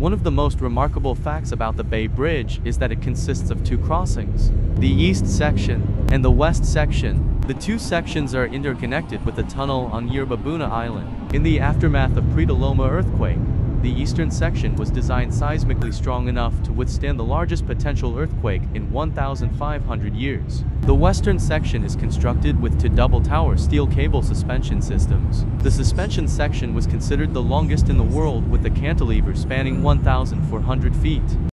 One of the most remarkable facts about the Bay Bridge is that it consists of two crossings. The east section and the west section. The two sections are interconnected with a tunnel on Yerba Buena Island. In the aftermath of Pre-Loma earthquake, the eastern section was designed seismically strong enough to withstand the largest potential earthquake in 1,500 years. The western section is constructed with two double tower steel cable suspension systems. The suspension section was considered the longest in the world with a cantilever spanning 1,400 feet.